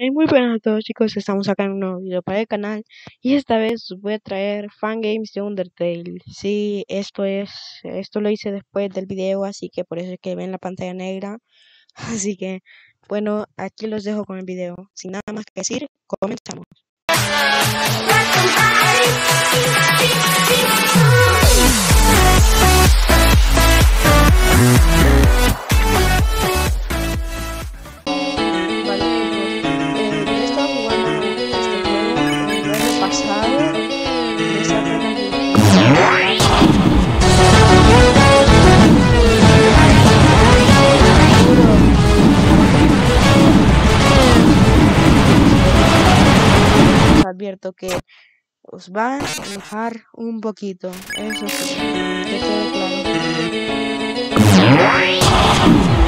Hey, muy buenas a todos chicos, estamos acá en un nuevo video para el canal y esta vez voy a traer fangames de Undertale. Sí, esto es, esto lo hice después del video, así que por eso es que ven la pantalla negra. Así que, bueno, aquí los dejo con el video. Sin nada más que decir, comenzamos. Va a enojar un poquito. Eso sí, que claro.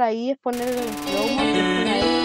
ahí es poner el slow mo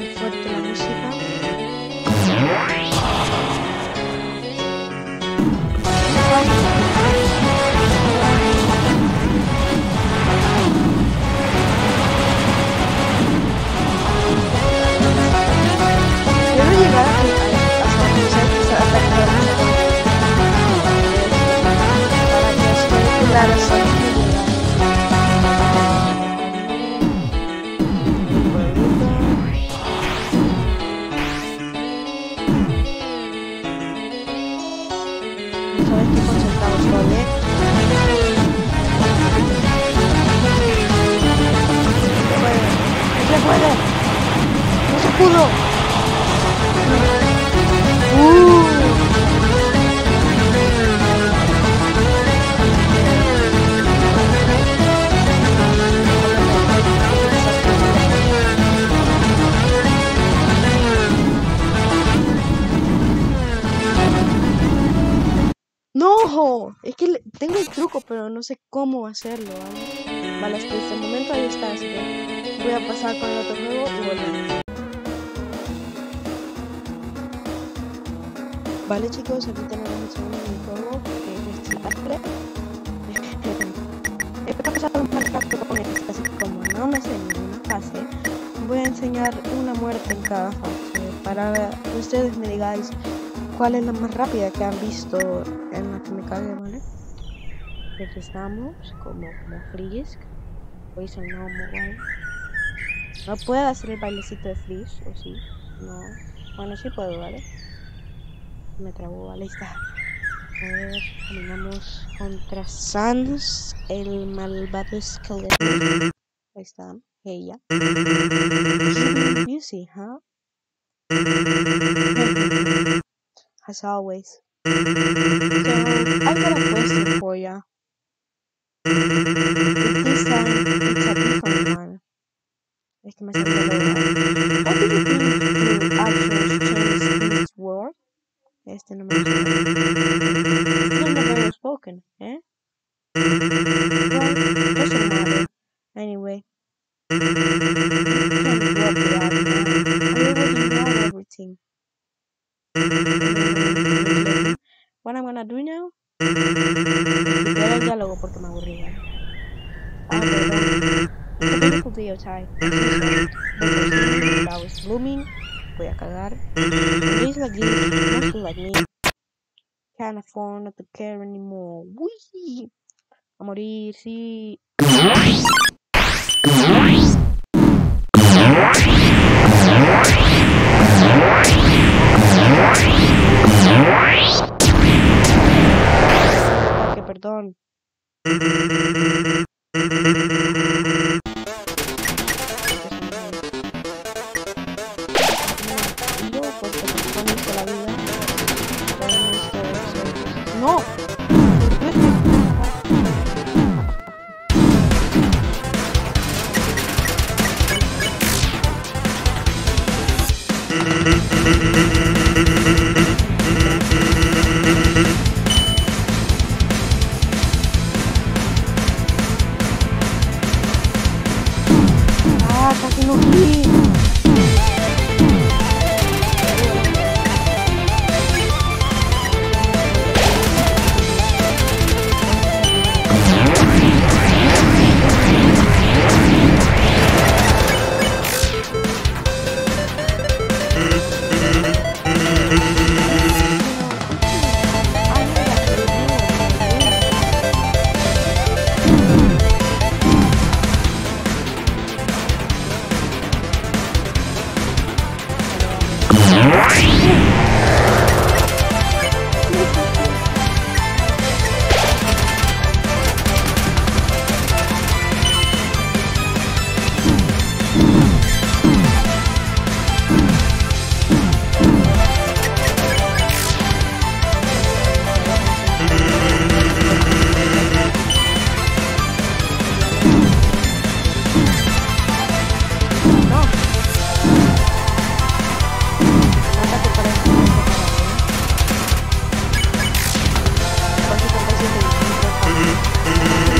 se escudo. Uh. ¡No! Es que tengo el truco, pero no sé cómo hacerlo. ¿vale? Vale, hasta este momento ahí está. Así que voy a pasar con el otro nuevo y volver. Vale chicos, aquí tenemos segundo juego que es desastre. He pasado un mal rato con esta, así que como no me sé ninguna fase, voy a enseñar una muerte en cada fase para que ustedes me digáis cuál es la más rápida que han visto en la que me cague, ¿vale? Aquí estamos, como, como Frisk. Pues el no igual. No puedo hacer el bailecito de Frisk, o sí. No. Bueno, sí puedo, ¿vale? Me trabó, vale, está. A ver, caminamos contra Sans, el malvado esqueleto. Ahí está, ella. Music, huh? as always. So, I got a question for ya. This time, it's a different one. Es que me salió cagar. Days like this, mostly like me. Can't afford not to care anymore. Wee! A morir, sí. Que perdón. No. 57 Perdón.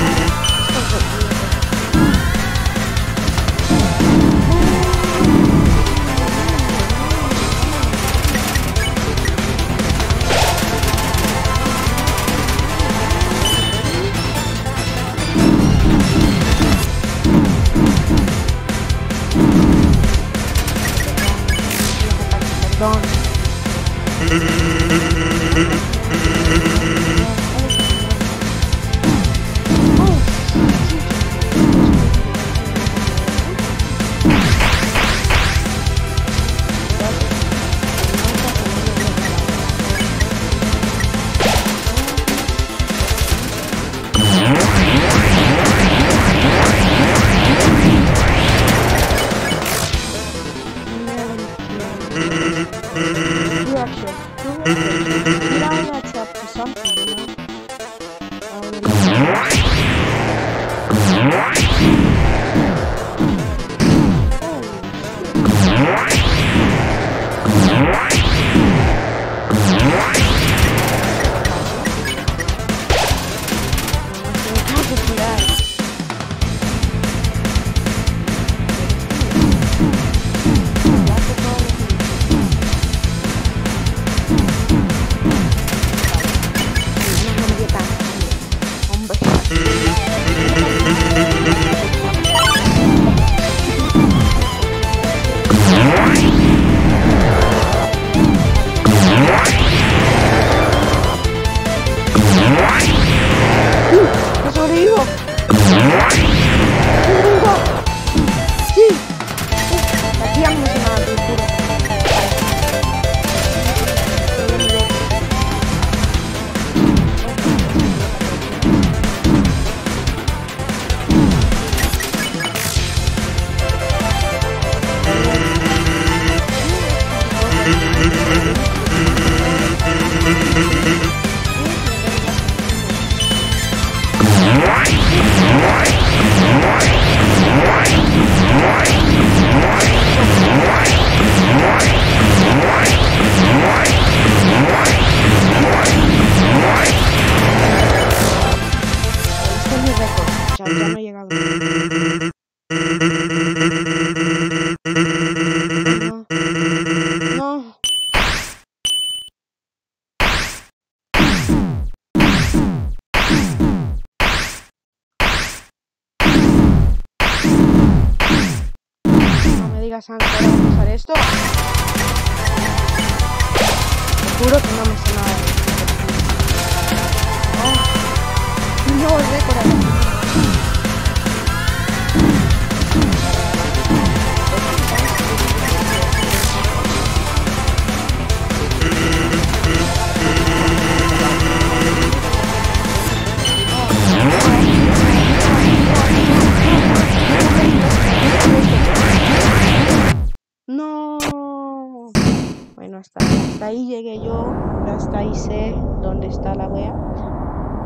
Ahí llegué yo. Hasta ahí sé dónde está la wea.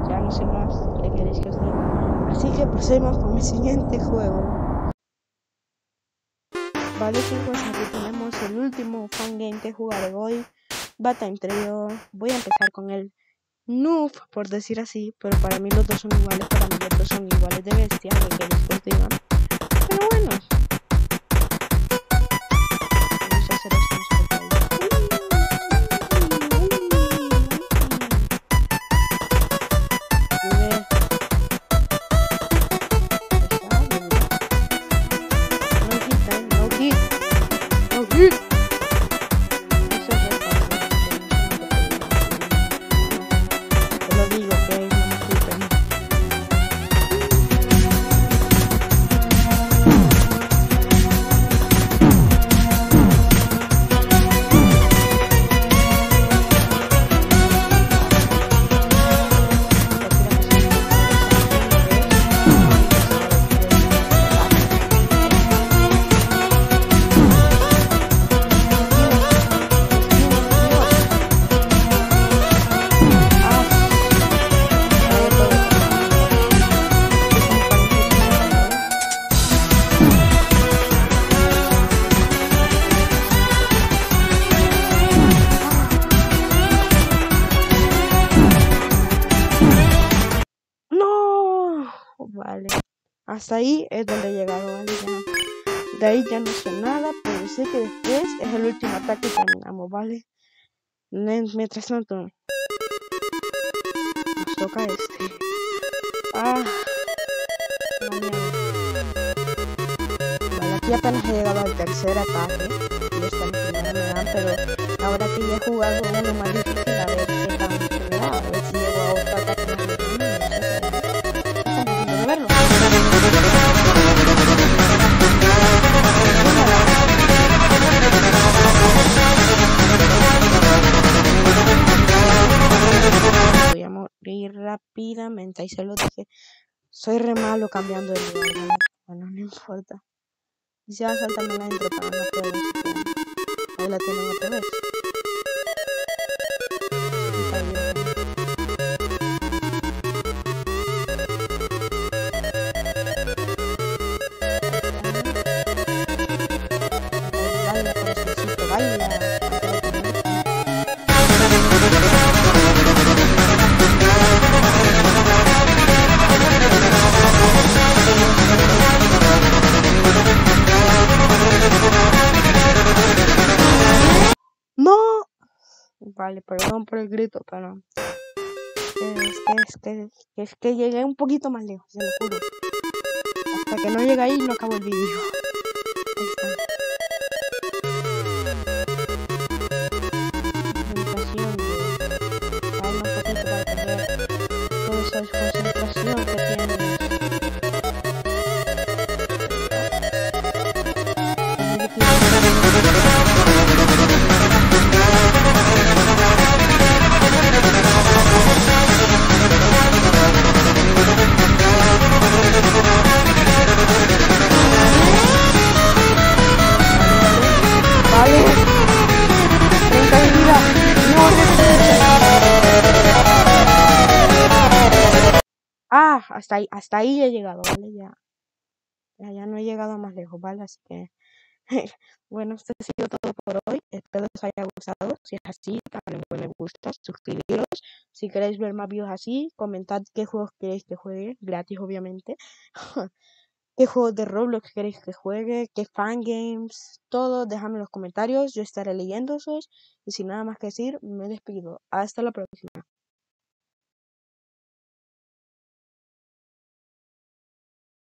Ya no sé más qué queréis que os. Así que pasemos con el siguiente juego. Vale chicos, aquí tenemos el último fangame que jugaré hoy. Batime Trio. Voy a empezar con el noob, por decir así. Pero para mí los dos son iguales. Para mí los dos son iguales de bestia. Que después digan. Hasta ahí es donde he llegado, vale. Ya. De ahí ya no sé nada, pero sé que después es el último ataque y terminamos, vale. Mientras tanto, nos toca este. Ah, mierda. Vale, aquí apenas he llegado al tercer ataque. Y esta es la primera me dan, pero ahora que ya he jugado uno más difícil, a ver qué da. A ver si llego a otro ataque Voy a morir rápidamente. Ahí se lo dije. Soy re malo cambiando de lugar. Bueno, no importa. Y se va a saltarme la intro para no poder Ahí la tienen otra vez. Vale, perdón por el grito, pero... Es que, es que, es que llegué un poquito más lejos, se lo juro. Hasta que no llegue ahí no acabo el vídeo. Hasta ahí, hasta ahí he llegado, ¿vale? Ya, ya, no he llegado más lejos, ¿vale? Así que, bueno, esto ha sido todo por hoy. Espero que os haya gustado. Si es así, dale un me gusta, suscribiros. Si queréis ver más videos así, comentad qué juegos queréis que juegue, gratis obviamente. qué juegos de Roblox queréis que juegue, qué fangames, todo, dejadme en los comentarios, yo estaré leyéndosos. Y sin nada más que decir, me despido. Hasta la próxima.